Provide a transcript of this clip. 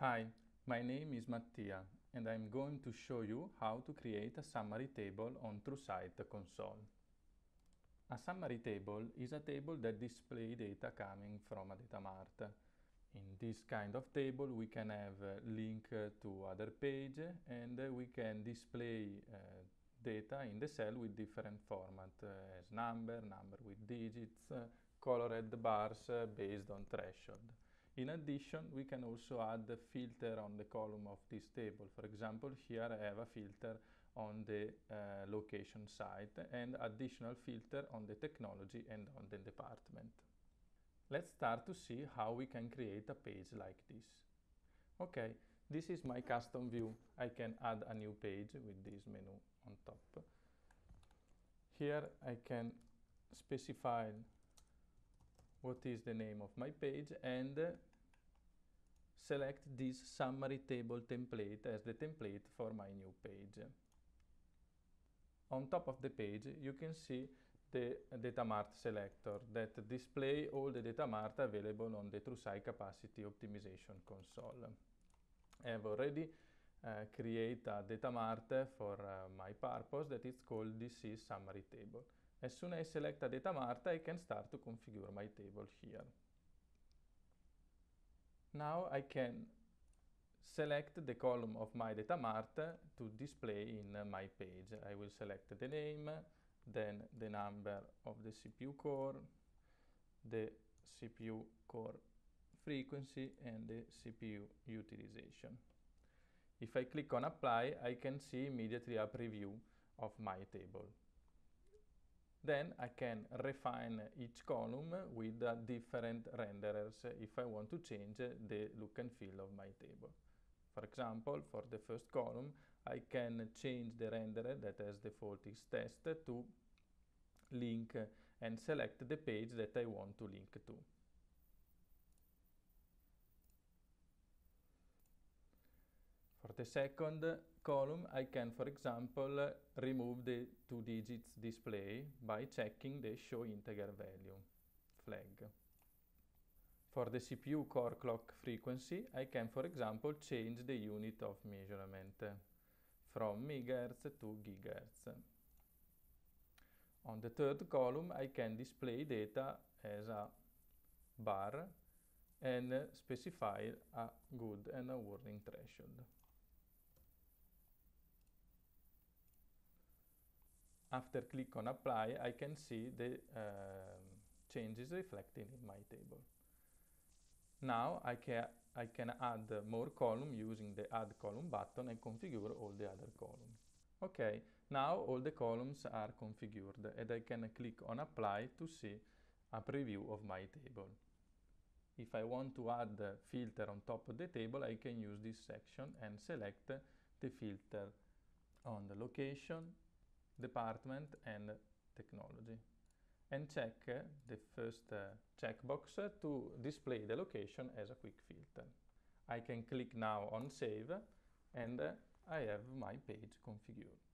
Hi, my name is Mattia and I'm going to show you how to create a summary table on TrueSight console. A summary table is a table that displays data coming from a data mart. In this kind of table we can have a link to other page and we can display uh, data in the cell with different format uh, as number, number with digits, uh, colored bars uh, based on threshold. In addition, we can also add a filter on the column of this table. For example, here I have a filter on the uh, location site and additional filter on the technology and on the department. Let's start to see how we can create a page like this. Okay, this is my custom view. I can add a new page with this menu on top. Here I can specify what is the name of my page and select this summary table template as the template for my new page. On top of the page you can see the data mart selector that display all the data mart available on the TrueSight capacity optimization console. I have already uh, create a data mart for uh, my purpose that is called DC summary table. As soon as I select a data mart, I can start to configure my table here. Now I can select the column of my data mart to display in uh, my page. I will select the name, then the number of the CPU core, the CPU core frequency and the CPU utilization. If I click on apply, I can see immediately a preview of my table. Then I can refine each column with uh, different renderers if I want to change the look and feel of my table. For example, for the first column, I can change the renderer that has default is test to link and select the page that I want to link to. The second column, I can, for example, remove the two digits display by checking the show integer value flag. For the CPU core clock frequency, I can, for example, change the unit of measurement from megahertz to gigahertz. On the third column, I can display data as a bar and specify a good and a warning threshold. After click on apply, I can see the uh, changes reflected in my table. Now I can, I can add more column using the add column button and configure all the other columns. Okay, now all the columns are configured and I can click on apply to see a preview of my table. If I want to add a filter on top of the table, I can use this section and select the filter on the location, department and technology and check the first uh, checkbox to display the location as a quick filter. I can click now on save and I have my page configured.